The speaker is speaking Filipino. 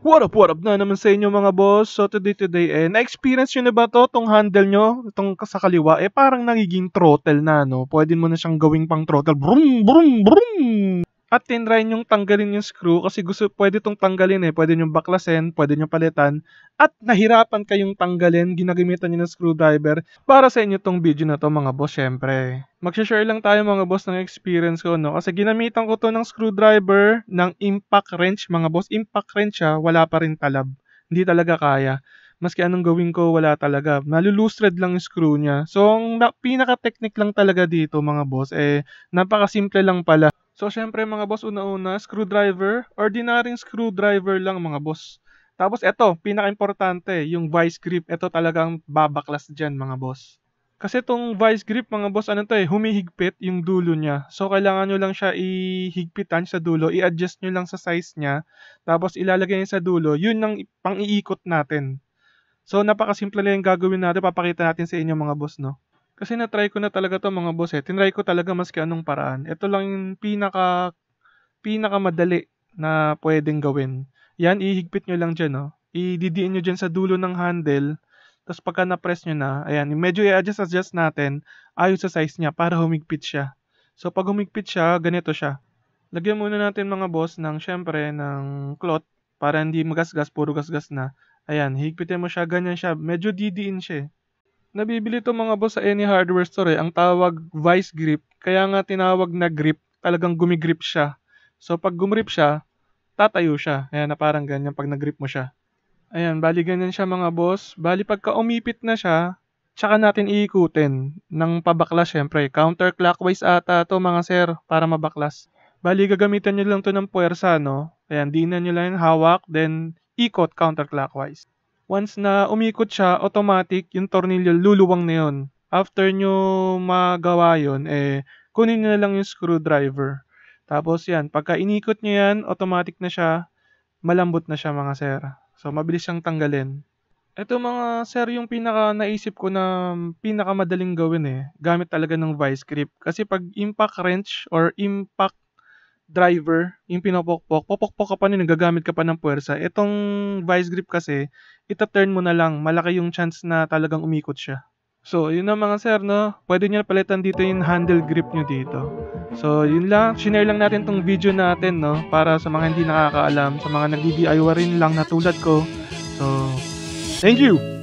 What up, what up na naman sa inyo mga boss? So today, today, eh, na-experience nyo na ba to, tong handle nyo, itong sa kaliwa, eh parang nagiging throttle na, no? Pwede mo na siyang gawing pang throttle, brum, brum, brum! At tinry nyong tanggalin yung screw kasi gusto, pwede tong tanggalin eh. Pwede nyong baklasin, pwede nyong palitan. At nahirapan kayong tanggalin, ginagamitan nyo ng screwdriver. Para sa inyo tong video na to mga boss, syempre. Magsha-share lang tayo mga boss ng experience ko, no? Kasi ginamitan ko to ng screwdriver ng impact wrench, mga boss. Impact wrench siya, wala pa rin talab. Hindi talaga kaya maski anong gawin ko, wala talaga. Malulose thread lang yung screw niya. So, ang pinaka-technique lang talaga dito, mga boss, eh, napaka-simple lang pala. So, syempre mga boss, una-una, screwdriver, ordinaryong screwdriver lang mga boss. Tapos eto, pinaka-importante, yung vice grip, ito talagang babaklas dyan mga boss. Kasi itong vice grip mga boss, ano to eh, humihigpit yung dulo niya. So, kailangan nyo lang siya ihigpitan sa dulo, i-adjust nyo lang sa size niya, tapos ilalagay niya sa dulo, yun ang pang-iikot natin. So, napakasimple lang yung gagawin natin, papakita natin sa inyo mga boss, no? Kasi na-try ko na talaga to mga boss eh. Tinry ko talaga maski anong paraan. Ito lang yung pinaka pinakamadali na pwedeng gawin. Yan, ihigpit nyo lang dyan, no? Ididiin nyo dyan sa dulo ng handle. Tapos pagka na-press nyo na, ayan, medyo i-adjust-adjust natin ayon sa size niya para humigpit siya. So pag humigpit siya, ganito siya. Lagyan muna natin mga boss ng syempre ng cloth para hindi magasgas, puro gasgas na. Ayan, higpitin mo siya, ganyan siya. Medyo didiin siya eh. Nabibili to mga boss sa any hardware store eh. Ang tawag vice grip. Kaya nga tinawag na grip, talagang gumigrip siya. So pag gumrip siya, tatayo siya. Ayan na parang ganyan pag nagrip mo siya. Ayan, bali ganyan siya mga boss. Bali pagka umipit na siya, tsaka natin iikutin ng pabaklas syempre. Counterclockwise ata to mga sir para mabaklas. Bali gagamitan nyo lang to ng puwersa no. Ayan, dinan nyo lang yung hawak, then ikot counterclockwise. Once na umikot siya, automatic yung tornilyo luluwang na yun. After nyo magawa yun, eh, kunin nyo na lang yung screwdriver. Tapos yan, pagka inikot nyo yan, automatic na siya, malambot na siya mga sir. So, mabilis siyang tanggalin. Ito mga sir, yung pinaka naisip ko na pinaka madaling gawin eh, gamit talaga ng vice grip. Kasi pag impact wrench or impact driver, yung pinapokpok, popokpok ka pa nun, gagamit ka pa ng puwersa. Itong vice grip kasi, ita-turn mo na lang, malaki yung chance na talagang umikot siya. So, yun na mga sir, no? Pwede nyo palitan dito yung handle grip nyo dito. So, yun lang. Shinare lang natin tong video natin, no? Para sa mga hindi nakakaalam, sa mga nagdi-DIY rin lang na tulad ko. So, thank you!